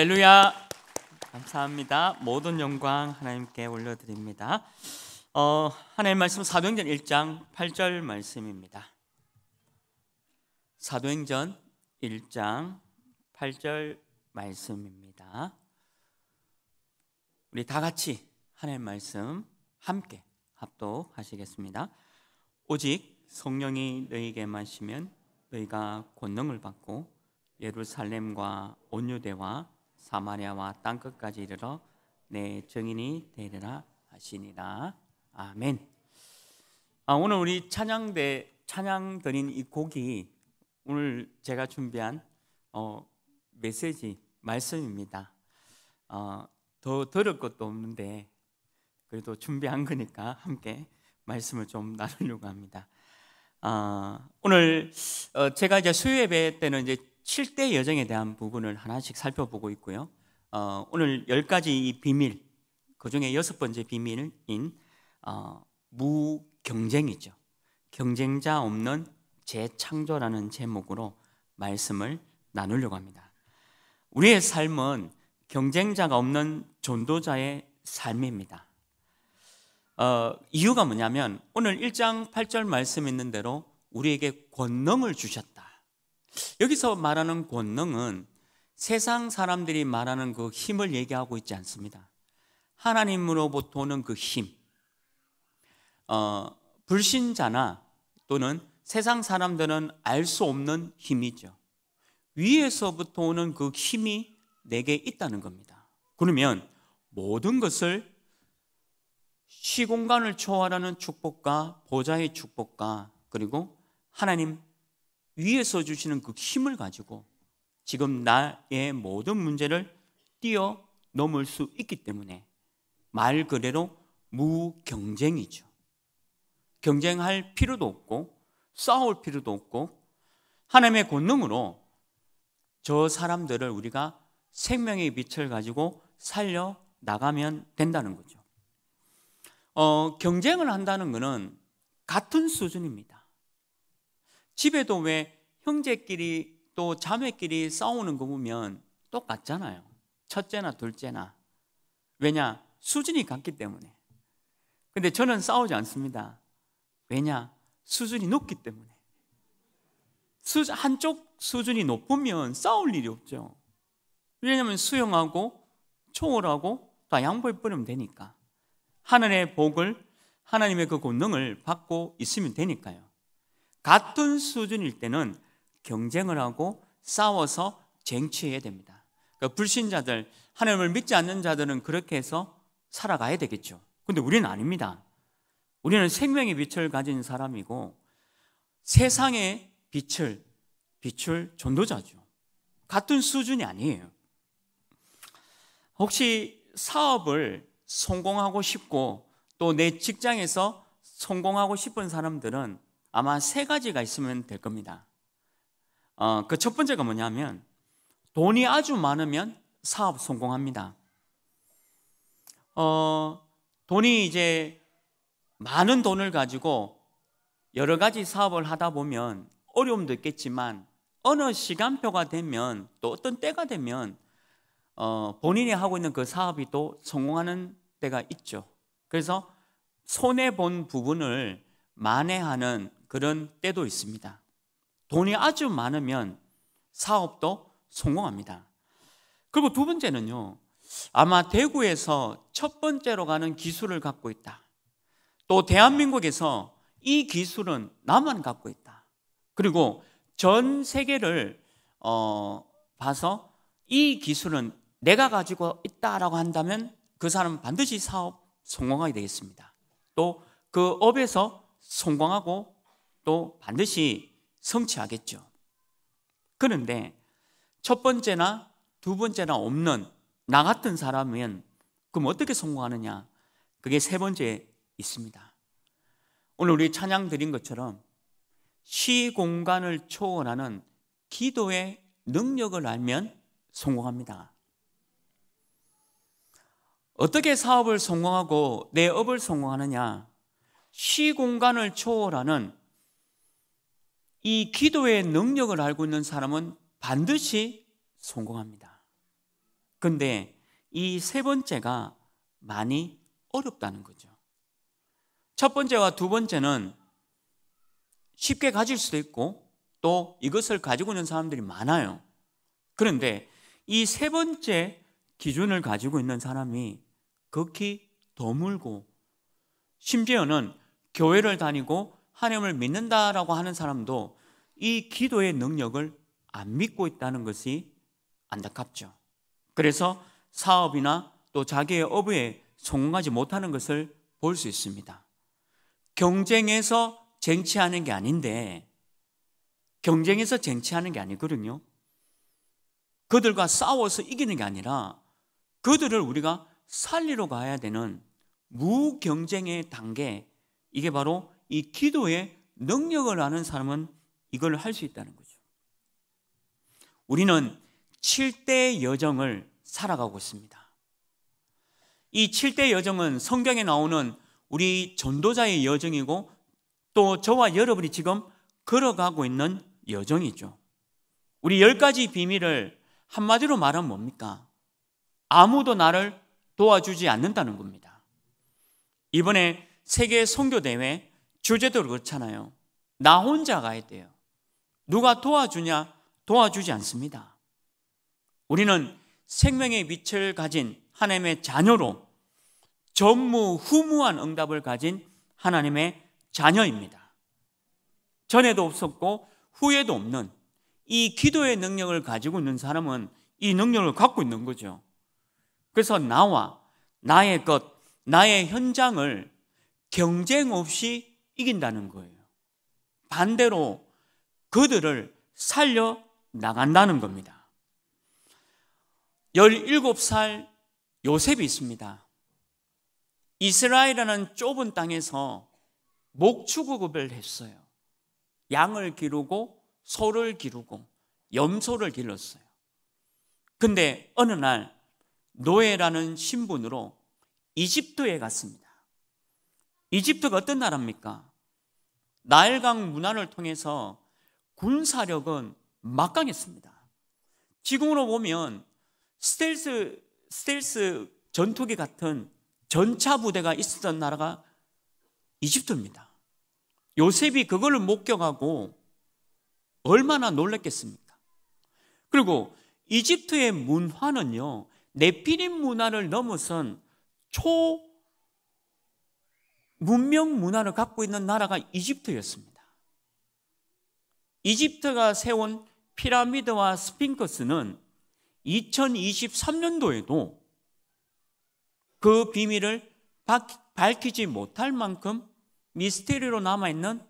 할렐루야. 감사합니다. 모든 영광 하나님께 올려드립니다. 어, 하나님 말씀 사도행전 1장 8절 말씀입니다. 사도행전 1장 8절 말씀입니다. 우리 다 같이 하나님 말씀 함께 합독하시겠습니다. 오직 성령이 너희에게 마시면 너희가 권능을 받고 예루살렘과 온유대와 사마리아와 땅 끝까지 이르러 내 정인이 되리라 하시니라. 아멘. 아, 오늘 우리 찬양대 찬양 드린 이 곡이 오늘 제가 준비한 어, 메시지 말씀입니다. 어, 더 들을 것도 없는데 그래도 준비한 거니까 함께 말씀을 좀 나누려고 합니다. 어, 오늘 어, 제가 이제 수요 예배 때는 이제 7대 여정에 대한 부분을 하나씩 살펴보고 있고요. 어, 오늘 10가지 비밀, 그 중에 여섯 번째 비밀인 어, 무경쟁이죠. 경쟁자 없는 재창조라는 제목으로 말씀을 나누려고 합니다. 우리의 삶은 경쟁자가 없는 전도자의 삶입니다. 어, 이유가 뭐냐면 오늘 1장 8절 말씀 있는 대로 우리에게 권능을 주셨다. 여기서 말하는 권능은 세상 사람들이 말하는 그 힘을 얘기하고 있지 않습니다. 하나님으로부터 오는 그 힘. 어, 불신자나 또는 세상 사람들은 알 수 없는 힘이죠. 위에서부터 오는 그 힘이 내게 있다는 겁니다. 그러면 모든 것을 시공간을 초월하는 축복과 보좌의 축복과 그리고 하나님 위에서 주시는 그 힘을 가지고 지금 나의 모든 문제를 뛰어 넘을 수 있기 때문에 말 그대로 무경쟁이죠. 경쟁할 필요도 없고 싸울 필요도 없고 하나님의 권능으로 저 사람들을 우리가 생명의 빛을 가지고 살려 나가면 된다는 거죠. 어, 경쟁을 한다는 것은 같은 수준입니다. 집에도 왜 형제끼리 또 자매끼리 싸우는 거 보면 똑같잖아요. 첫째나 둘째나. 왜냐? 수준이 같기 때문에. 근데 저는 싸우지 않습니다. 왜냐? 수준이 높기 때문에. 수, 한쪽 수준이 높으면 싸울 일이 없죠. 왜냐하면 수용하고 초월하고 다 양보해 버리면 되니까. 하늘의 복을 하나님의 그 권능을 받고 있으면 되니까요. 같은 수준일 때는 경쟁을 하고 싸워서 쟁취해야 됩니다. 그러니까 불신자들, 하나님을 믿지 않는 자들은 그렇게 해서 살아가야 되겠죠. 근데 우리는 아닙니다. 우리는 생명의 빛을 가진 사람이고 세상의 빛을 비출 전도자죠. 같은 수준이 아니에요. 혹시 사업을 성공하고 싶고 또 내 직장에서 성공하고 싶은 사람들은 아마 세 가지가 있으면 될 겁니다. 어, 그 첫 번째가 뭐냐면 돈이 아주 많으면 사업 성공합니다. 어, 돈이 이제 많은 돈을 가지고 여러 가지 사업을 하다 보면 어려움도 있겠지만 어느 시간표가 되면 또 어떤 때가 되면 어, 본인이 하고 있는 그 사업이 또 성공하는 때가 있죠. 그래서 손해 본 부분을 만회하는 그런 때도 있습니다. 돈이 아주 많으면 사업도 성공합니다. 그리고 두 번째는요. 아마 대구에서 첫 번째로 가는 기술을 갖고 있다. 또 대한민국에서 이 기술은 나만 갖고 있다. 그리고 전 세계를 어, 봐서 이 기술은 내가 가지고 있다라고 한다면 그 사람은 반드시 사업 성공하게 되겠습니다. 또 그 업에서 성공하고 또 반드시 성취하겠죠. 그런데 첫 번째나 두 번째나 없는 나 같은 사람은 그럼 어떻게 성공하느냐? 그게 세 번째 있습니다. 오늘 우리 찬양 드린 것처럼 시 공간을 초월하는 기도의 능력을 알면 성공합니다. 어떻게 사업을 성공하고 내 업을 성공하느냐? 시 공간을 초월하는 이 기도의 능력을 알고 있는 사람은 반드시 성공합니다. 근데 이 세 번째가 많이 어렵다는 거죠. 첫 번째와 두 번째는 쉽게 가질 수도 있고 또 이것을 가지고 있는 사람들이 많아요. 그런데 이 세 번째 기준을 가지고 있는 사람이 극히 드물고 심지어는 교회를 다니고 하나님을 믿는다라고 하는 사람도 이 기도의 능력을 안 믿고 있다는 것이 안타깝죠. 그래서 사업이나 또 자기의 업에 성공하지 못하는 것을 볼 수 있습니다. 경쟁에서 쟁취하는 게 아닌데 경쟁에서 쟁취하는 게 아니거든요. 그들과 싸워서 이기는 게 아니라 그들을 우리가 살리러 가야 되는 무경쟁의 단계 이게 바로 이 기도의 능력을 아는 사람은 이걸 할 수 있다는 거죠. 우리는 7대 여정을 살아가고 있습니다. 이 7대 여정은 성경에 나오는 우리 전도자의 여정이고 또 저와 여러분이 지금 걸어가고 있는 여정이죠. 우리 열 가지 비밀을 한마디로 말하면 뭡니까? 아무도 나를 도와주지 않는다는 겁니다. 이번에 세계 선교 대회 주제도 그렇잖아요. 나 혼자 가야 돼요. 누가 도와주냐? 도와주지 않습니다. 우리는 생명의 빛을 가진 하나님의 자녀로 전무후무한 응답을 가진 하나님의 자녀입니다. 전에도 없었고 후에도 없는 이 기도의 능력을 가지고 있는 사람은 이 능력을 갖고 있는 거죠. 그래서 나와 나의 것, 나의 현장을 경쟁 없이 이긴다는 거예요. 반대로 그들을 살려 나간다는 겁니다. 17살 요셉이 있습니다. 이스라엘이라는 좁은 땅에서 목축업을 했어요. 양을 기르고 소를 기르고 염소를 길렀어요. 근데 어느 날 노예라는 신분으로 이집트에 갔습니다. 이집트가 어떤 나라입니까? 나일강 문화를 통해서 군사력은 막강했습니다. 지금으로 보면 스텔스, 스텔스 전투기 같은 전차 부대가 있었던 나라가 이집트입니다. 요셉이 그걸 목격하고 얼마나 놀랐겠습니까? 그리고 이집트의 문화는요, 네피림 문화를 넘어선 초 문명 문화를 갖고 있는 나라가 이집트였습니다. 이집트가 세운 피라미드와 스핑크스는 2023년도에도 그 비밀을 밝히지 못할 만큼 미스테리로 남아있는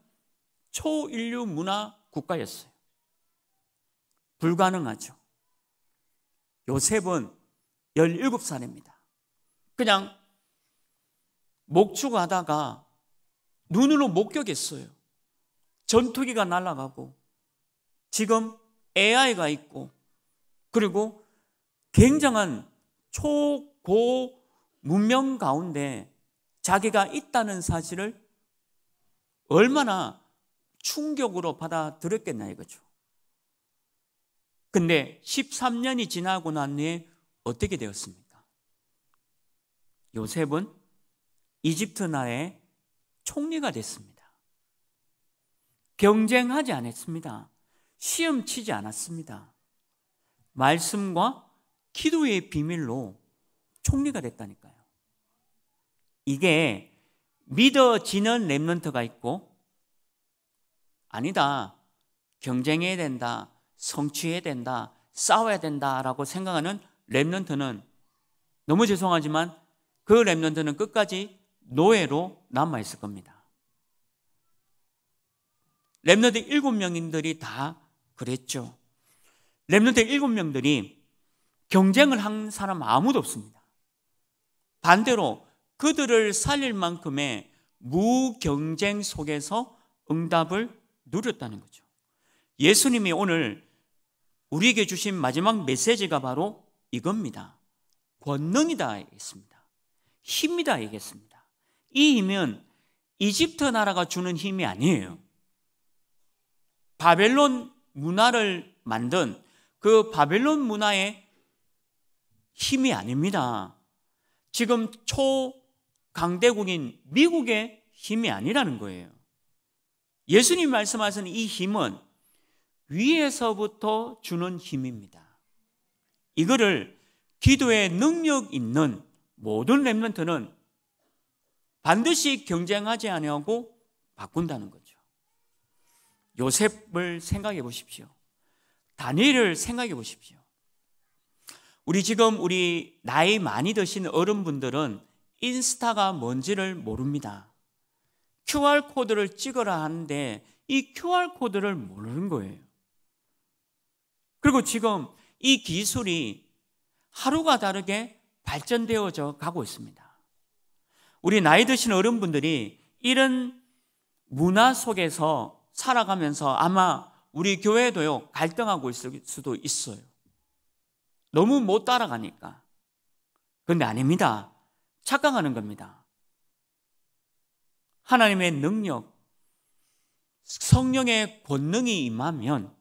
초인류 문화 국가였어요. 불가능하죠. 요셉은 17살입니다. 그냥 목축하다가 눈으로 목격했어요. 전투기가 날아가고 지금 AI가 있고 그리고 굉장한 초고 문명 가운데 자기가 있다는 사실을 얼마나 충격으로 받아들였겠나 이거죠. 근데 13년이 지나고 난 뒤에 어떻게 되었습니까? 요셉은 이집트 나라의 총리가 됐습니다. 경쟁하지 않았습니다. 시험 치지 않았습니다. 말씀과 기도의 비밀로 총리가 됐다니까요. 이게 믿어지는 랩런트가 있고 아니다. 경쟁해야 된다. 성취해야 된다. 싸워야 된다라고 생각하는 Remnant는 너무 죄송하지만 그 Remnant는 끝까지 노예로 남아 있을 겁니다. Remnant 일곱 명인들이 다 그랬죠. Remnant 일곱 명들이 경쟁을 한 사람 아무도 없습니다. 반대로 그들을 살릴 만큼의 무경쟁 속에서 응답을 누렸다는 거죠. 예수님이 오늘 우리에게 주신 마지막 메시지가 바로 이겁니다. 권능이다 했습니다. 힘이다 얘기했습니다. 이 힘은 이집트 나라가 주는 힘이 아니에요. 바벨론 문화를 만든 그 바벨론 문화의 힘이 아닙니다. 지금 초강대국인 미국의 힘이 아니라는 거예요. 예수님 말씀하시는 이 힘은 위에서부터 주는 힘입니다. 이거를 기도의 능력 있는 모든 렘런트는 반드시 경쟁하지 아니하고 바꾼다는 거죠. 요셉을 생각해 보십시오. 다니엘을 생각해 보십시오. 우리 지금 우리 나이 많이 드신 어른분들은 인스타가 뭔지를 모릅니다. QR코드를 찍어라 하는데 이 QR코드를 모르는 거예요. 그리고 지금 이 기술이 하루가 다르게 발전되어져 가고 있습니다. 우리 나이 드신 어른분들이 이런 문화 속에서 살아가면서 아마 우리 교회도요, 갈등하고 있을 수도 있어요. 너무 못 따라가니까. 그런데 아닙니다. 착각하는 겁니다. 하나님의 능력, 성령의 권능이 임하면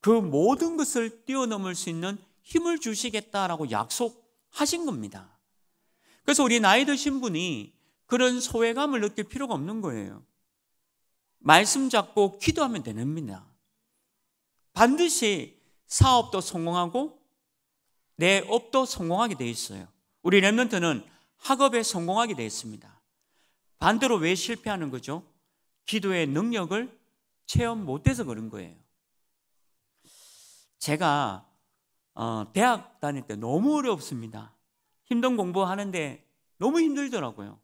그 모든 것을 뛰어넘을 수 있는 힘을 주시겠다라고 약속하신 겁니다. 그래서 우리 나이 드신 분이 그런 소외감을 느낄 필요가 없는 거예요. 말씀 잡고 기도하면 되는겁니다 반드시 사업도 성공하고 내 업도 성공하게 돼 있어요. 우리 랩런트는 학업에 성공하게 돼 있습니다. 반대로 왜 실패하는 거죠? 기도의 능력을 체험 못해서 그런 거예요. 제가 어, 대학 다닐 때 너무 어렵습니다. 힘든 공부하는데 너무 힘들더라고요.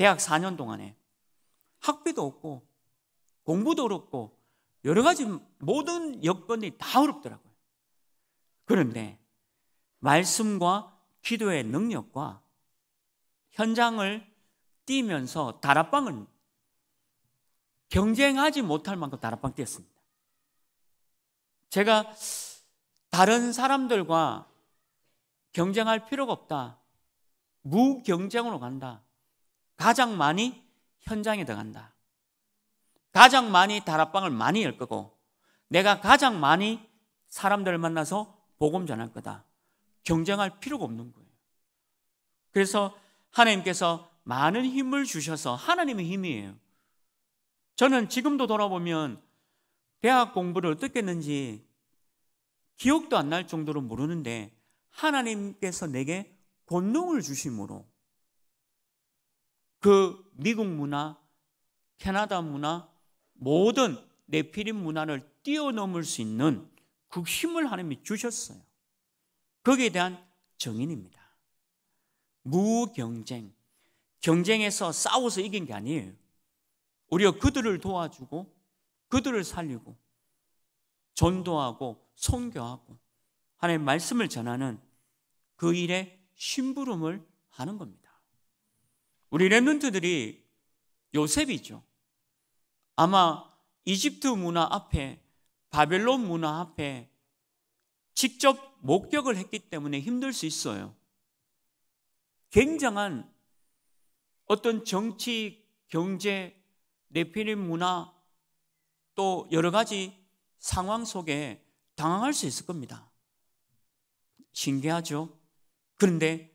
대학 4년 동안에 학비도 없고 공부도 어렵고 여러 가지 모든 여건이 다 어렵더라고요. 그런데 말씀과 기도의 능력과 현장을 뛰면서 다락방을 경쟁하지 못할 만큼 다락방 뛰었습니다. 제가 다른 사람들과 경쟁할 필요가 없다. 무경쟁으로 간다. 가장 많이 현장에 들어간다. 가장 많이 다락방을 많이 열 거고 내가 가장 많이 사람들을 만나서 복음 전할 거다. 경쟁할 필요가 없는 거예요. 그래서 하나님께서 많은 힘을 주셔서 하나님의 힘이에요. 저는 지금도 돌아보면 대학 공부를 어떻게 했는지 기억도 안 날 정도로 모르는데 하나님께서 내게 권능을 주심으로 그 미국 문화, 캐나다 문화, 모든 네피림 문화를 뛰어넘을 수 있는 그 힘을 하나님이 주셨어요. 거기에 대한 정인입니다. 무경쟁. 경쟁에서 싸워서 이긴 게 아니에요. 우리가 그들을 도와주고 그들을 살리고 전도하고 선교하고 하나님의 말씀을 전하는 그 일에 심부름을 하는 겁니다. 우리 랩런트들이 요셉이죠. 아마 이집트 문화 앞에 바벨론 문화 앞에 직접 목격을 했기 때문에 힘들 수 있어요. 굉장한 어떤 정치, 경제, 네피림 문화 또 여러 가지 상황 속에 당황할 수 있을 겁니다. 신기하죠? 그런데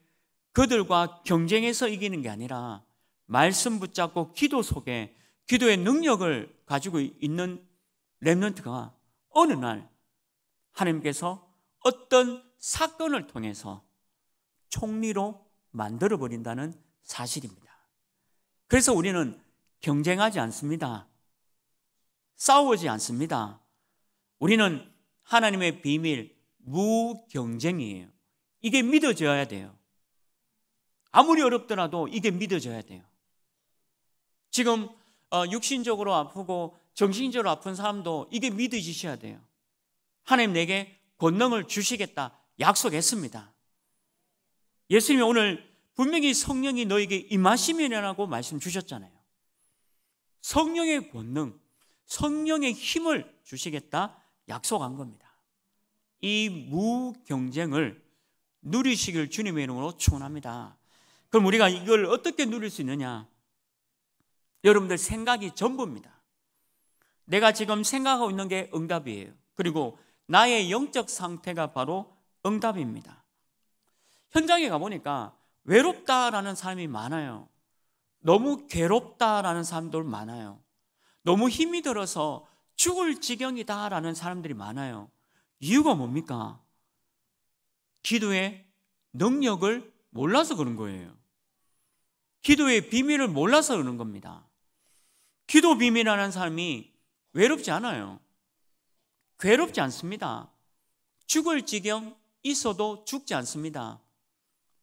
그들과 경쟁해서 이기는 게 아니라 말씀 붙잡고 기도 속에 기도의 능력을 가지고 있는 랩런트가 어느 날 하나님께서 어떤 사건을 통해서 총리로 만들어 버린다는 사실입니다. 그래서 우리는 경쟁하지 않습니다. 싸우지 않습니다. 우리는 하나님의 비밀, 무경쟁이에요. 이게 믿어져야 돼요. 아무리 어렵더라도 이게 믿어져야 돼요. 지금 어, 육신적으로 아프고 정신적으로 아픈 사람도 이게 믿어지셔야 돼요. 하나님 내게 권능을 주시겠다 약속했습니다. 예수님이 오늘 분명히 성령이 너에게 임하시면이라고 말씀 주셨잖아요. 성령의 권능, 성령의 힘을 주시겠다 약속한 겁니다. 이 무경쟁을 누리시길 주님의 이름으로 축원합니다. 그럼 우리가 이걸 어떻게 누릴 수 있느냐? 여러분들 생각이 전부입니다. 내가 지금 생각하고 있는 게 응답이에요. 그리고 나의 영적 상태가 바로 응답입니다. 현장에 가보니까 외롭다라는 사람이 많아요. 너무 괴롭다라는 사람들 많아요. 너무 힘이 들어서 죽을 지경이다라는 사람들이 많아요. 이유가 뭡니까? 기도의 능력을 몰라서 그런 거예요. 기도의 비밀을 몰라서 그런 겁니다. 기도 비밀이라는 사람이 외롭지 않아요. 괴롭지 않습니다. 죽을 지경 있어도 죽지 않습니다.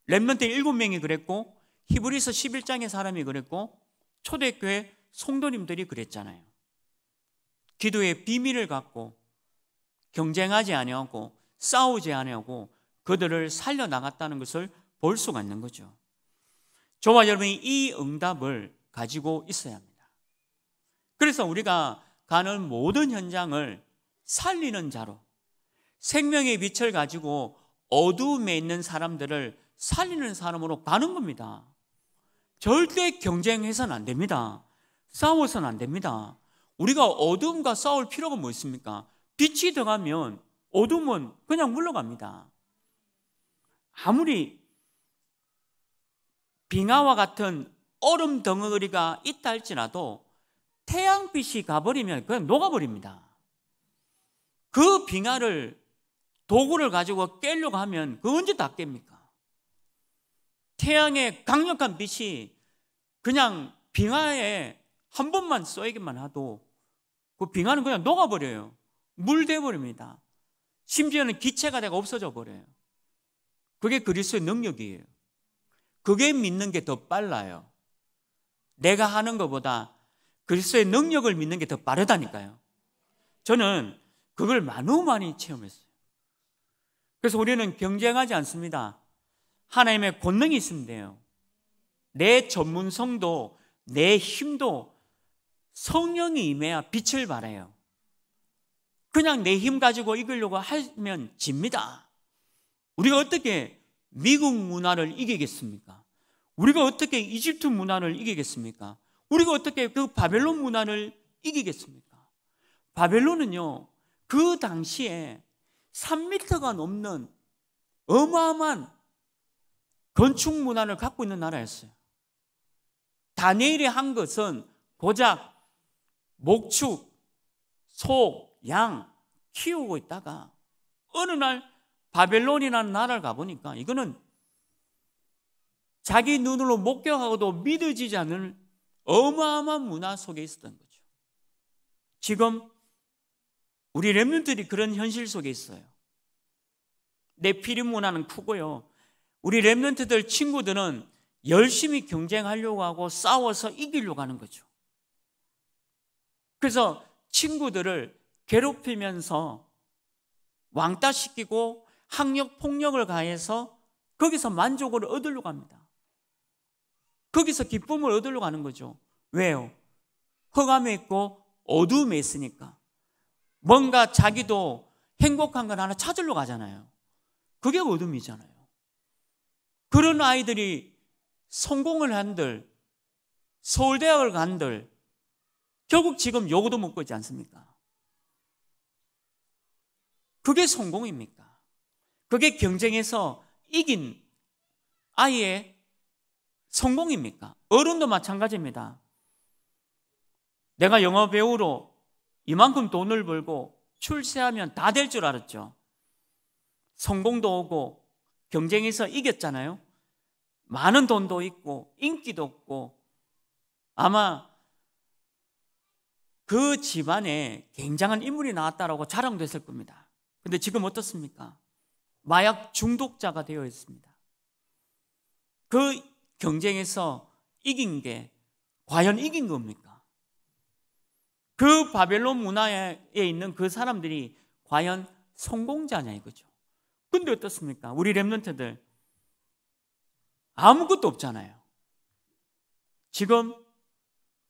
랩런트 7명이 그랬고 히브리서 11장의 사람이 그랬고 초대교회 성도님들이 그랬잖아요. 기도의 비밀을 갖고 경쟁하지 아니하고 싸우지 아니하고 그들을 살려 나갔다는 것을 볼 수가 있는 거죠. 저와 여러분이 이 응답을 가지고 있어야 합니다. 그래서 우리가 가는 모든 현장을 살리는 자로 생명의 빛을 가지고 어두움에 있는 사람들을 살리는 사람으로 가는 겁니다. 절대 경쟁해서는 안 됩니다. 싸워서는 안 됩니다. 우리가 어둠과 싸울 필요가 뭐 있습니까? 빛이 들어가면 어둠은 그냥 물러갑니다. 아무리 빙하와 같은 얼음 덩어리가 있다 할지라도 태양빛이 가버리면 그냥 녹아버립니다. 그 빙하를 도구를 가지고 깨려고 하면 그 언제 다 깹니까? 태양의 강력한 빛이 그냥 빙하에 한 번만 쏘이기만 하도 그 빙하는 그냥 녹아버려요. 물 돼버립니다. 심지어는 기체가 되고 없어져 버려요. 그게 그리스도의 능력이에요. 그게 믿는 게 더 빨라요. 내가 하는 것보다 그리스도의 능력을 믿는 게 더 빠르다니까요. 저는 그걸 너무 많이 체험했어요. 그래서 우리는 경쟁하지 않습니다. 하나님의 권능이 있으면 돼요. 내 전문성도 내 힘도 성령이 임해야 빛을 발해요. 그냥 내 힘 가지고 이기려고 하면 집니다. 우리가 어떻게 미국 문화를 이기겠습니까? 우리가 어떻게 이집트 문화를 이기겠습니까? 우리가 어떻게 그 바벨론 문화를 이기겠습니까? 바벨론은요, 그 당시에 3미터가 넘는 어마어마한 건축 문화를 갖고 있는 나라였어요. 다니엘이 한 것은 고작 목축, 소, 양 키우고 있다가 어느 날 바벨론이라는 나라를 가보니까 이거는 자기 눈으로 목격하고도 믿어지지 않는 어마어마한 문화 속에 있었던 거죠. 지금 우리 랩런들이 그런 현실 속에 있어요. 내 피리 문화는 크고요. 우리 랩런트들 친구들은 열심히 경쟁하려고 하고 싸워서 이기려고 하는 거죠. 그래서 친구들을 괴롭히면서 왕따시키고 학력 폭력을 가해서 거기서 만족을 얻으려고 합니다. 거기서 기쁨을 얻으려고 하는 거죠. 왜요? 흑암에 있고 어둠에 있으니까. 뭔가 자기도 행복한 걸 하나 찾으러 가잖아요. 그게 어둠이잖아요. 그런 아이들이 성공을 한들, 서울대학을 간들, 결국 지금 요구도 먹고 있지 않습니까? 그게 성공입니까? 그게 경쟁에서 이긴 아이의 성공입니까? 어른도 마찬가지입니다. 내가 영화 배우로 이만큼 돈을 벌고 출세하면 다 될 줄 알았죠. 성공도 오고 경쟁에서 이겼잖아요. 많은 돈도 있고 인기도 없고 아마 그 집안에 굉장한 인물이 나왔다라고 자랑도 했을 겁니다. 근데 지금 어떻습니까? 마약 중독자가 되어 있습니다. 그 경쟁에서 이긴 게 과연 이긴 겁니까? 그 바벨론 문화에 있는 그 사람들이 과연 성공자냐 이거죠. 근데 어떻습니까? 우리 랩런트들 아무것도 없잖아요. 지금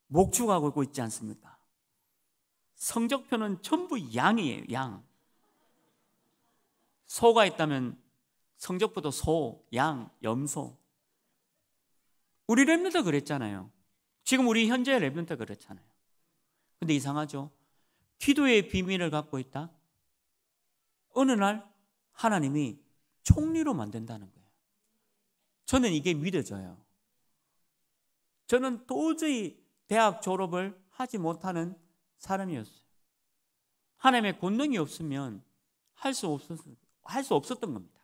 목축하고 있지 않습니까? 성적표는 전부 양이에요, 양. 소가 있다면 성적표도 소, 양, 염소. 우리 Remnant 그랬잖아요. 지금 우리 현재 Remnant 그렇잖아요. 근데 이상하죠? 기도의 비밀을 갖고 있다? 어느 날 하나님이 총리로 만든다는 거예요. 저는 이게 믿어져요. 저는 도저히 대학 졸업을 하지 못하는 사람이었어요. 하나님의 권능이 없으면 할 수 없었, 할 수 없었던 겁니다.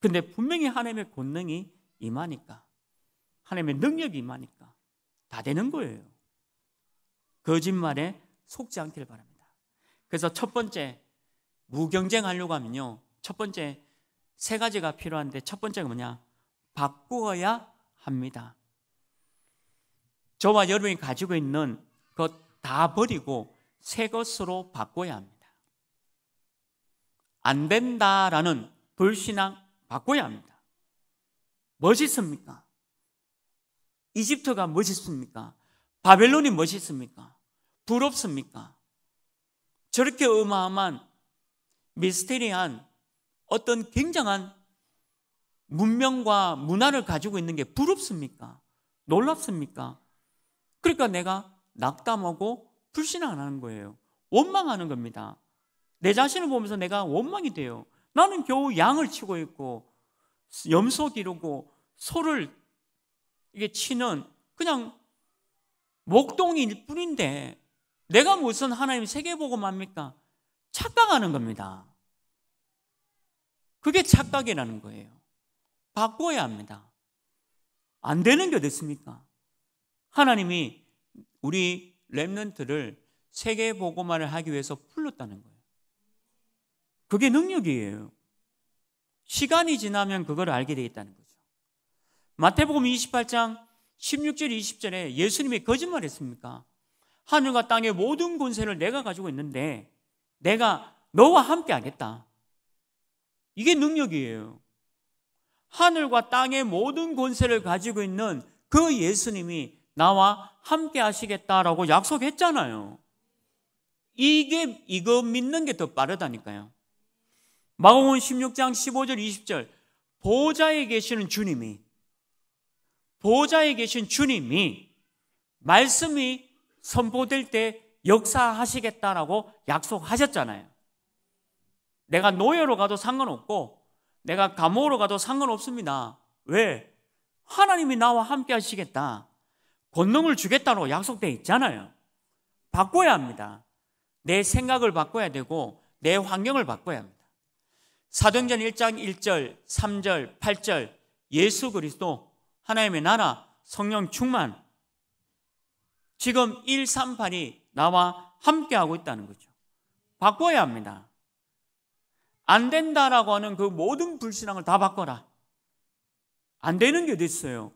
근데 분명히 하나님의 권능이 임하니까, 하나님의 능력이 임하니까 다 되는 거예요. 거짓말에 속지 않길 바랍니다. 그래서 첫 번째, 무경쟁하려고 하면요. 첫 번째 세 가지가 필요한데 첫 번째가 뭐냐? 바꾸어야 합니다. 저와 여러분이 가지고 있는 것 다 버리고 새 것으로 바꿔야 합니다. 안 된다라는 불신앙 바꿔야 합니다. 멋있습니까? 이집트가 멋있습니까? 바벨론이 멋있습니까? 부럽습니까? 저렇게 어마어마한 미스테리한 어떤 굉장한 문명과 문화를 가지고 있는 게 부럽습니까? 놀랍습니까? 그러니까 내가 낙담하고 불신하는 거예요. 원망하는 겁니다. 내 자신을 보면서 내가 원망이 돼요. 나는 겨우 양을 치고 있고 염소 기르고 소를 이게 치는 그냥 목동일 뿐인데 내가 무슨 하나님 세계보고만 합니까? 착각하는 겁니다. 그게 착각이라는 거예요. 바꿔야 합니다. 안 되는 게 어딨습니까? 하나님이 우리 랩런트를 세계 보고만을 하기 위해서 불렀다는 거예요. 그게 능력이에요. 시간이 지나면 그걸 알게 되겠다는 거죠. 마태복음 28장 16절 20절에 예수님이 거짓말했습니까? 하늘과 땅의 모든 권세를 내가 가지고 있는데 내가 너와 함께 하겠다. 이게 능력이에요. 하늘과 땅의 모든 권세를 가지고 있는 그 예수님이 나와 함께 하시겠다라고 약속했잖아요. 이게 이거 믿는 게 더 빠르다니까요. 마가복음 16장 15절 20절 보좌에 계시는 주님이 보좌에 계신 주님이 말씀이 선포될 때 역사하시겠다라고 약속하셨잖아요. 내가 노예로 가도 상관없고 내가 감옥으로 가도 상관없습니다. 왜? 하나님이 나와 함께 하시겠다. 권능을 주겠다고 약속되어 있잖아요. 바꿔야 합니다. 내 생각을 바꿔야 되고 내 환경을 바꿔야 합니다. 사도행전 1장 1절, 3절, 8절 예수 그리스도 하나님의 나라 성령 충만 지금 138이 나와 함께하고 있다는 거죠. 바꿔야 합니다. 안 된다라고 하는 그 모든 불신앙을 다 바꿔라. 안 되는 게 어디 있어요?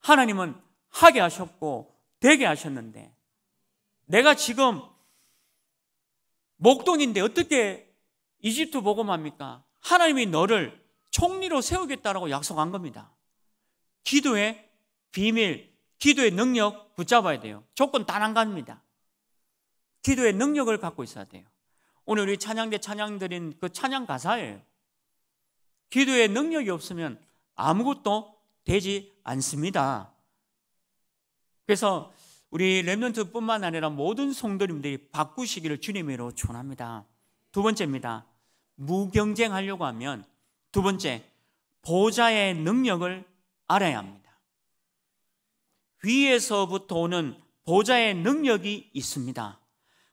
하나님은 하게 하셨고 되게 하셨는데 내가 지금 목동인데 어떻게 이집트 복음합니까? 하나님이 너를 총리로 세우겠다라고 약속한 겁니다. 기도의 비밀, 기도의 능력 붙잡아야 돼요. 조건 단 한 가지입니다. 기도의 능력을 갖고 있어야 돼요. 오늘 우리 찬양대 찬양 드린 그 찬양 가사예요. 기도의 능력이 없으면 아무것도 되지 않습니다. 그래서 우리 랩런트뿐만 아니라 모든 성도님들이 바꾸시기를 주님으로 축원합니다. 두 번째입니다. 무경쟁하려고 하면 두 번째 보좌의 능력을 알아야 합니다. 위에서부터 오는 보좌의 능력이 있습니다.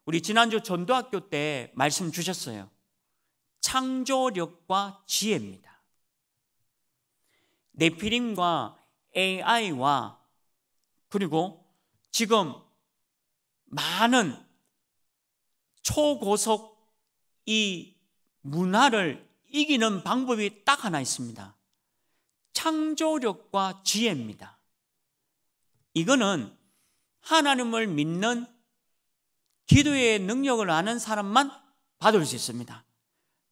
우리 지난주 전도학교 때 말씀 주셨어요. 창조력과 지혜입니다. 네피림과 AI와 그리고 지금 많은 초고속 이 문화를 이기는 방법이 딱 하나 있습니다. 창조력과 지혜입니다. 이거는 하나님을 믿는 기도의 능력을 아는 사람만 받을 수 있습니다.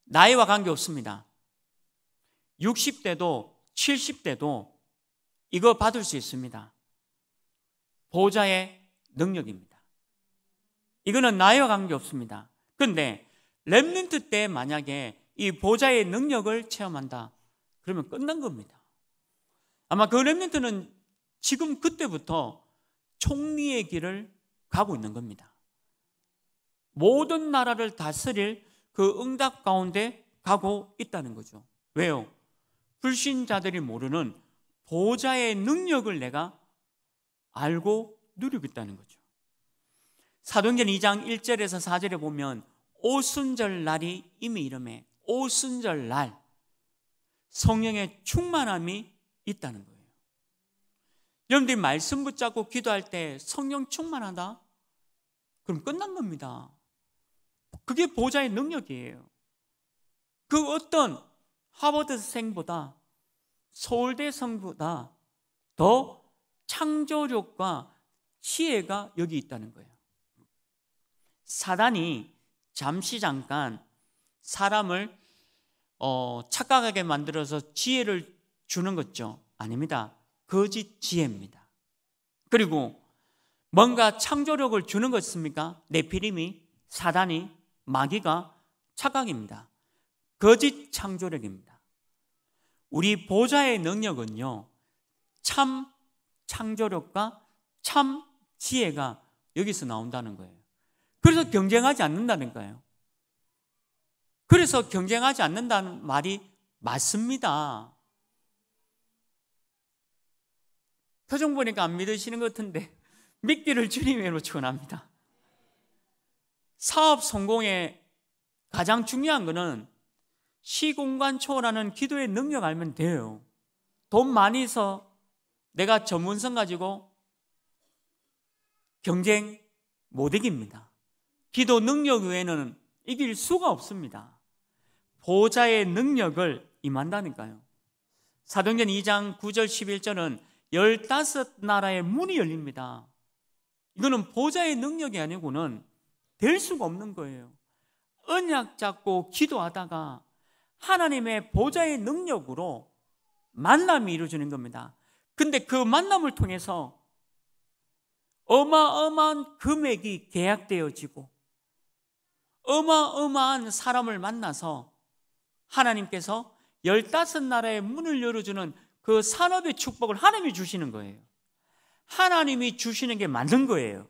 나이와 관계없습니다. 60대도 70대도 이거 받을 수 있습니다. 보좌의 능력입니다. 이거는 나이와 관계없습니다. 근데 랩런트 때 만약에 이 보좌의 능력을 체험한다. 그러면 끝난 겁니다. 아마 그 랩런트는 지금 그때부터 총리의 길을 가고 있는 겁니다. 모든 나라를 다스릴 그 응답 가운데 가고 있다는 거죠. 왜요? 불신자들이 모르는 보좌의 능력을 내가 알고 누리고 있다는 거죠. 사도행전 2장 1절에서 4절에 보면 오순절 날이 이미 이름에 오순절 날 성령의 충만함이 있다는 거예요. 여러분들이 말씀 붙잡고 기도할 때 성령 충만하다? 그럼 끝난 겁니다. 그게 보좌의 능력이에요. 그 어떤 하버드생보다 서울대생보다 더 창조력과 지혜가 여기 있다는 거예요. 사단이 잠시 잠깐 사람을 어, 착각하게 만들어서 지혜를 주는 거죠. 아닙니다. 거짓 지혜입니다. 그리고 뭔가 창조력을 주는 것입니까? 네피림이 사단이 마귀가 착각입니다. 거짓 창조력입니다. 우리 보좌의 능력은요, 참 창조력과 참 지혜가 여기서 나온다는 거예요. 그래서 경쟁하지 않는다는 거예요. 그래서 경쟁하지 않는다는 말이 맞습니다. 표정 보니까 안 믿으시는 것 같은데 믿기를 주님으로 축원합니다. 사업 성공에 가장 중요한 것은 시공간 초월하는 기도의 능력 알면 돼요. 돈 많이 서 내가 전문성 가지고 경쟁 못 이깁니다. 기도 능력 외에는 이길 수가 없습니다. 보좌의 능력을 임한다니까요. 사도행전 2장 9절 11절은 15나라의 문이 열립니다. 이거는 보좌의 능력이 아니고는 될 수가 없는 거예요. 언약 잡고 기도하다가 하나님의 보좌의 능력으로 만남이 이루어지는 겁니다. 근데 그 만남을 통해서 어마어마한 금액이 계약되어지고 어마어마한 사람을 만나서 하나님께서 열다섯 나라의 문을 열어주는 그 산업의 축복을 하나님이 주시는 거예요. 하나님이 주시는 게 맞는 거예요.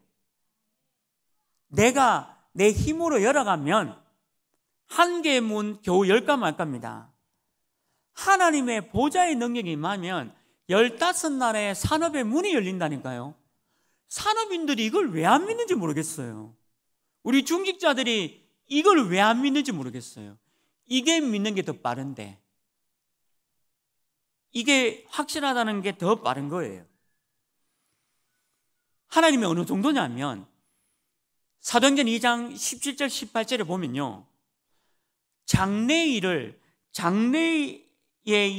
내가 내 힘으로 열어가면 한 개의 문 겨우 열까 말까입니다. 하나님의 보좌의 능력이 임하면 열다섯 나라의 산업의 문이 열린다니까요. 산업인들이 이걸 왜 안 믿는지 모르겠어요. 우리 중직자들이 이걸 왜 안 믿는지 모르겠어요. 이게 믿는 게 더 빠른데. 이게 확실하다는 게 더 빠른 거예요. 하나님이 어느 정도냐면 사도행전 2장 17절 18절에 보면요. 장래 일을 장래의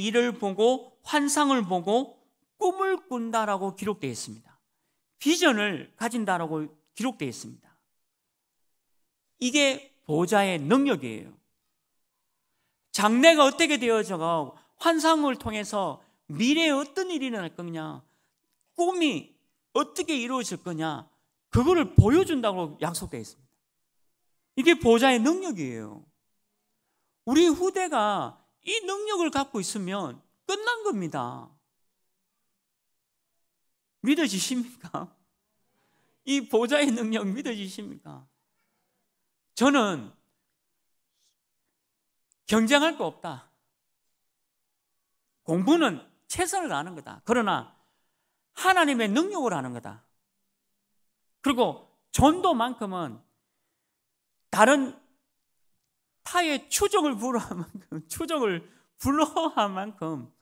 일을 보고 환상을 보고 꿈을 꾼다라고 기록되어 있습니다. 비전을 가진다라고 기록되어 있습니다. 이게 보좌의 능력이에요. 장래가 어떻게 되어져가 환상을 통해서 미래에 어떤 일이 일어날 거냐, 꿈이 어떻게 이루어질 거냐, 그거를 보여준다고 약속되어 있습니다. 이게 보좌의 능력이에요. 우리 후대가 이 능력을 갖고 있으면 끝난 겁니다. 믿어지십니까? 이 보좌의 능력 믿어지십니까? 저는 경쟁할 거 없다. 공부는 최선을 다하는 거다. 그러나 하나님의 능력을 하는 거다. 그리고 전도만큼은 다른 타의 추정을 불허할 만큼, 추정을 불허할 만큼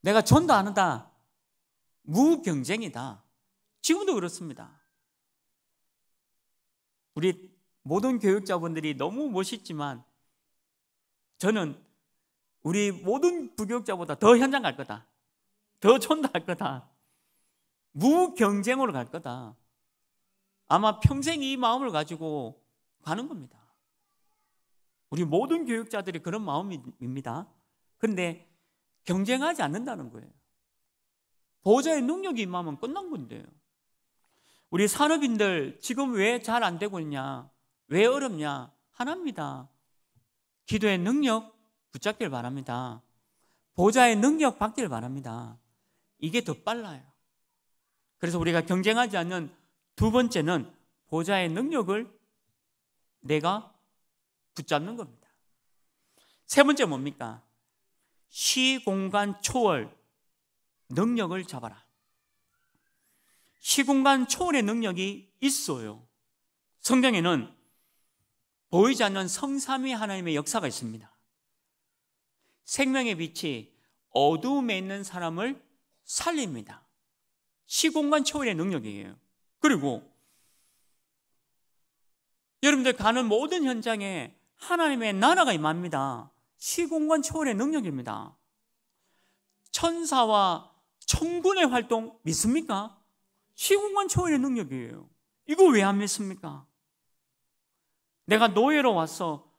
내가 전도하는다. 무경쟁이다. 지금도 그렇습니다. 우리 모든 교육자분들이 너무 멋있지만 저는 우리 모든 부교육자보다 더 현장 갈 거다. 더 전도할 거다. 무경쟁으로 갈 거다. 아마 평생 이 마음을 가지고 가는 겁니다. 우리 모든 교육자들이 그런 마음입니다. 그런데 경쟁하지 않는다는 거예요. 보좌의 능력이 임하면 끝난 건데요. 우리 산업인들 지금 왜 잘 안 되고 있냐? 왜 어렵냐? 하나입니다. 기도의 능력 붙잡길 바랍니다. 보좌의 능력 받길 바랍니다. 이게 더 빨라요. 그래서 우리가 경쟁하지 않는 두 번째는 보좌의 능력을 내가 붙잡는 겁니다. 세 번째 뭡니까? 시공간 초월 능력을 잡아라. 시공간 초월의 능력이 있어요. 성경에는 보이지 않는 성삼위 하나님의 역사가 있습니다. 생명의 빛이 어두움에 있는 사람을 살립니다. 시공간 초월의 능력이에요. 그리고 여러분들 가는 모든 현장에 하나님의 나라가 임합니다. 시공간 초월의 능력입니다. 천사와 천군의 활동 믿습니까? 시공간 초월의 능력이에요. 이거 왜 안 믿습니까? 내가 노예로 왔어,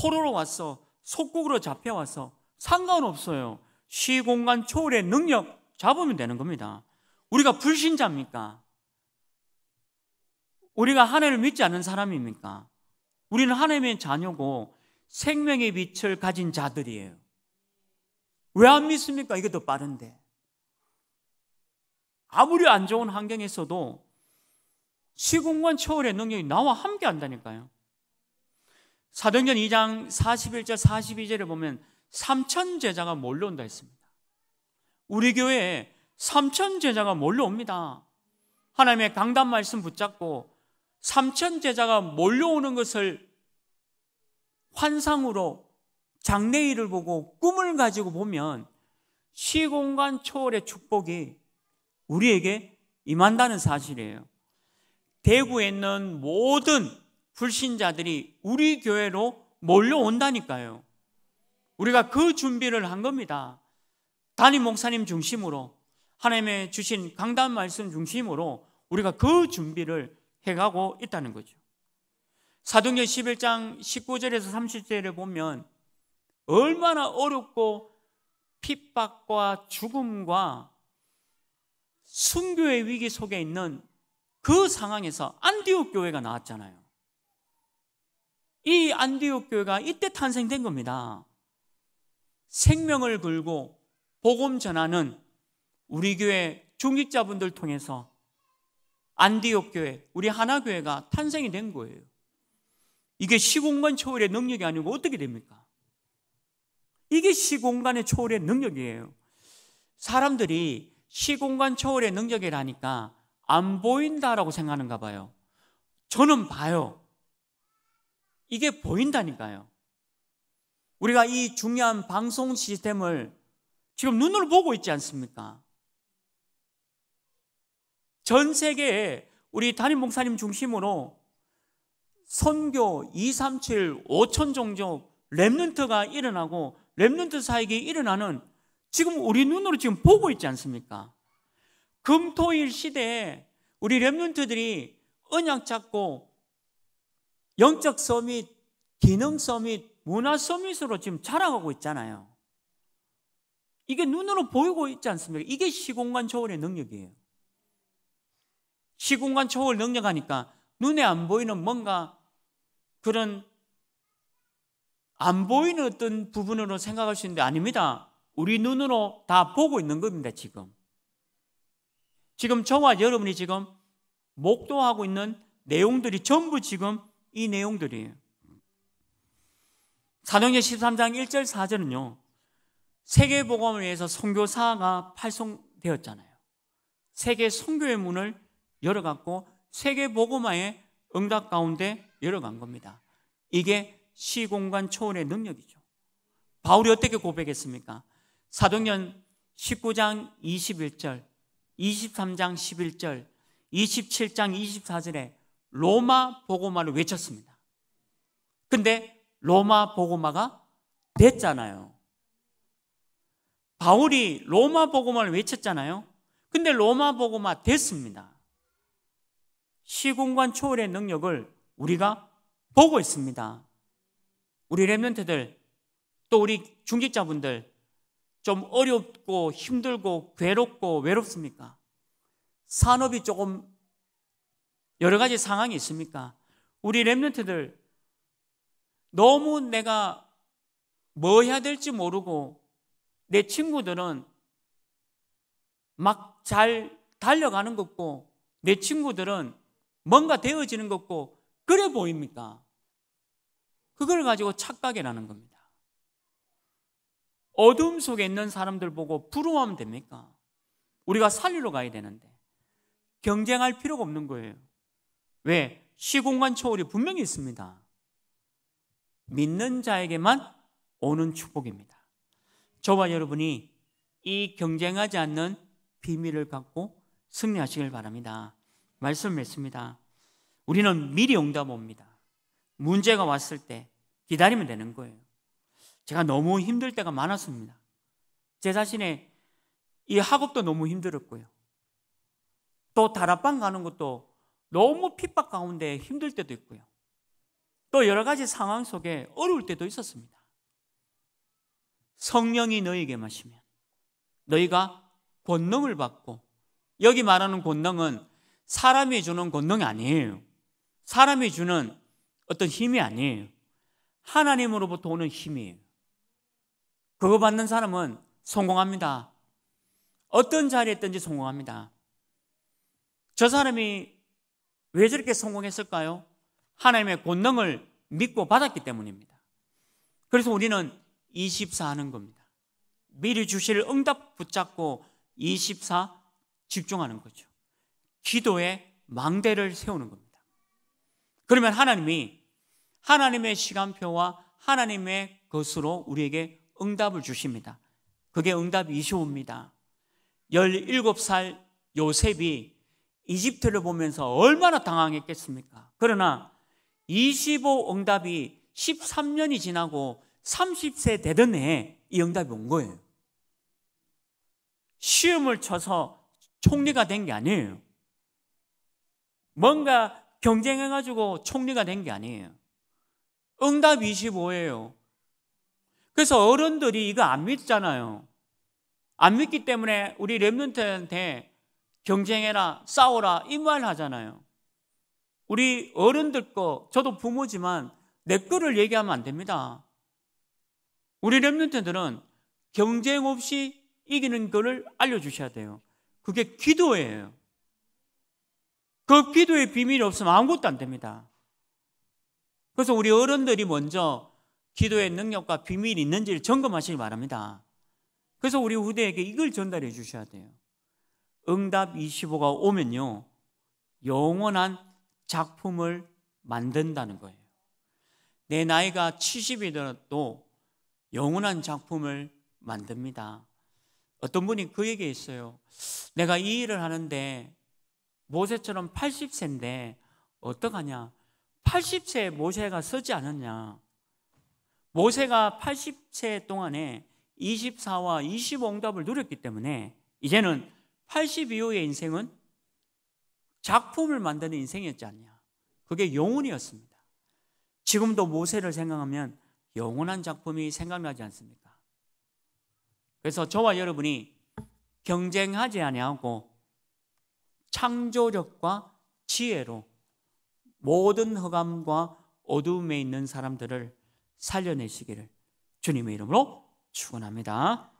포로로 왔어, 속국으로 잡혀왔어, 상관없어요. 시공간 초월의 능력 잡으면 되는 겁니다. 우리가 불신자입니까? 우리가 하나님을 믿지 않는 사람입니까? 우리는 하나님의 자녀고 생명의 빛을 가진 자들이에요. 왜 안 믿습니까? 이게 더 빠른데. 아무리 안 좋은 환경에서도 시공간 초월의 능력이 나와 함께 한다니까요. 사도행전 2장 41절 42절에 보면 3천 제자가 몰려온다 했습니다. 우리 교회에 3천 제자가 몰려옵니다. 하나님의 강단 말씀 붙잡고 3천 제자가 몰려오는 것을 환상으로 장래일을 보고 꿈을 가지고 보면 시공간 초월의 축복이 우리에게 임한다는 사실이에요. 대구에 있는 모든 불신자들이 우리 교회로 몰려온다니까요. 우리가 그 준비를 한 겁니다. 담임 목사님 중심으로 하나님의 주신 강단 말씀 중심으로 우리가 그 준비를 해가고 있다는 거죠. 사도행전 11장 19절에서 30절을 보면 얼마나 어렵고 핍박과 죽음과 순교의 위기 속에 있는 그 상황에서 안디옥 교회가 나왔잖아요. 이 안디옥 교회가 이때 탄생된 겁니다. 생명을 걸고 복음 전하는 우리 교회 중직자분들 통해서 안디옥 교회, 우리 하나 교회가 탄생이 된 거예요. 이게 시공간 초월의 능력이 아니고 어떻게 됩니까? 이게 시공간의 초월의 능력이에요. 사람들이 시공간 초월의 능력이라니까 안 보인다라고 생각하는가 봐요. 저는 봐요. 이게 보인다니까요. 우리가 이 중요한 방송 시스템을 지금 눈으로 보고 있지 않습니까? 전 세계에 우리 담임 목사님 중심으로 선교 237, 5천 종족 Remnant가 일어나고 Remnant 사역이 일어나는 지금 우리 눈으로 지금 보고 있지 않습니까? 금토일 시대에 우리 Remnant들이 언약 잡고 영적 summit, 기능 summit, 문화 summit으로 지금 자라가고 있잖아요. 이게 눈으로 보이고 있지 않습니까? 이게 시공간 초월의 능력이에요. 시공간 초월 능력 하니까 눈에 안 보이는 뭔가 그런 안 보이는 어떤 부분으로 생각할 수 있는데 아닙니다. 우리 눈으로 다 보고 있는 겁니다, 지금. 지금 저와 여러분이 지금 목도하고 있는 내용들이 전부 지금 이 내용들이에요. 사도행전 13장 1절 4절은요. 세계 복음을 위해서 선교사가 팔송되었잖아요. 세계 선교의 문을 열어갔고 세계 복음화의 응답 가운데 열어간 겁니다. 이게 시공간 초월의 능력이죠. 바울이 어떻게 고백했습니까? 사도년 19장 21절, 23장 11절, 27장 24절에 로마 복음화를 외쳤습니다. 근데 로마 복음화가 됐잖아요. 바울이 로마 복음화를 외쳤잖아요. 근데 로마 복음화 됐습니다. 시공간 초월의 능력을 우리가 보고 있습니다. 우리 랩런트들 또 우리 중직자분들 좀 어렵고 힘들고 괴롭고 외롭습니까? 산업이 조금 여러 가지 상황이 있습니까? 우리 랩런트들 너무 내가 뭐 해야 될지 모르고 내 친구들은 막 잘 달려가는 것고 내 친구들은 뭔가 되어지는 것고 그래 보입니까? 그걸 가지고 착각이 나는 겁니다. 어둠 속에 있는 사람들 보고 부러워하면 됩니까? 우리가 살리러 가야 되는데 경쟁할 필요가 없는 거예요. 왜? 시공간 초월이 분명히 있습니다. 믿는 자에게만 오는 축복입니다. 저와 여러분이 이 경쟁하지 않는 비밀을 갖고 승리하시길 바랍니다. 말씀 맺습니다. 우리는 미리 응답 옵니다. 문제가 왔을 때 기다리면 되는 거예요. 제가 너무 힘들 때가 많았습니다. 제 자신의 이 학업도 너무 힘들었고요. 또 다락방 가는 것도 너무 핍박 가운데 힘들 때도 있고요. 또 여러 가지 상황 속에 어려울 때도 있었습니다. 성령이 너에게 마시면 너희가 권능을 받고 여기 말하는 권능은 사람이 주는 권능이 아니에요. 사람이 주는 어떤 힘이 아니에요. 하나님으로부터 오는 힘이에요. 그거 받는 사람은 성공합니다. 어떤 자리에 있든지 성공합니다. 저 사람이 왜 저렇게 성공했을까요? 하나님의 권능을 믿고 받았기 때문입니다. 그래서 우리는 24 하는 겁니다. 미리 주실 응답 붙잡고 24 집중하는 거죠. 기도에 망대를 세우는 겁니다. 그러면 하나님이 하나님의 시간표와 하나님의 것으로 우리에게 응답을 주십니다. 그게 응답 25입니다. 17살 요셉이 이집트를 보면서 얼마나 당황했겠습니까? 그러나 25 응답이 13년이 지나고 30세 되던 해에 이 응답이 온 거예요. 시험을 쳐서 총리가 된 게 아니에요. 뭔가 경쟁해가지고 총리가 된 게 아니에요. 응답 25예요. 그래서 어른들이 이거 안 믿잖아요. 안 믿기 때문에 우리 랩런트한테 경쟁해라, 싸워라, 이 말 하잖아요. 우리 어른들 거, 저도 부모지만 내 거를 얘기하면 안 됩니다. 우리 랩런트들은 경쟁 없이 이기는 거를 알려주셔야 돼요. 그게 기도예요. 그 기도의 비밀이 없으면 아무것도 안 됩니다. 그래서 우리 어른들이 먼저 기도의 능력과 비밀이 있는지를 점검하시기 바랍니다. 그래서 우리 후대에게 이걸 전달해 주셔야 돼요. 응답 25가 오면요. 영원한 작품을 만든다는 거예요. 내 나이가 70이더라도 영원한 작품을 만듭니다. 어떤 분이 그 얘기 했어요. 내가 이 일을 하는데 모세처럼 80세인데 어떡하냐? 80세 모세가 쓰지 않았냐? 모세가 80세 동안에 24와 25 응답을 누렸기 때문에 이제는 80 이후의 인생은 작품을 만드는 인생이었지 않냐. 그게 영혼이었습니다. 지금도 모세를 생각하면 영원한 작품이 생각나지 않습니까? 그래서 저와 여러분이 경쟁하지 아니하고 창조력과 지혜로 모든 흑암과 어두움에 있는 사람들을 살려내시기를 주님의 이름으로 축원합니다.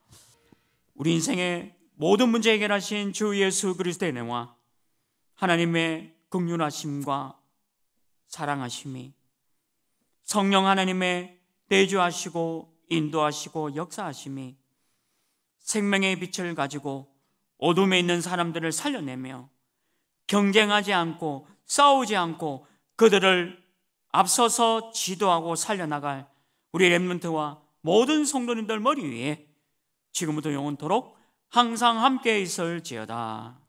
우리 인생의 모든 문제 해결하신 주 예수 그리스도의 은혜와 하나님의 긍휼하심과 사랑하심이 성령 하나님의 내주하시고 인도하시고 역사하심이 생명의 빛을 가지고 어둠에 있는 사람들을 살려내며 경쟁하지 않고 싸우지 않고 그들을 앞서서 지도하고 살려나갈 우리 랩런트와 모든 성도님들 머리 위에 지금부터 영원토록 항상 함께 있을지어다.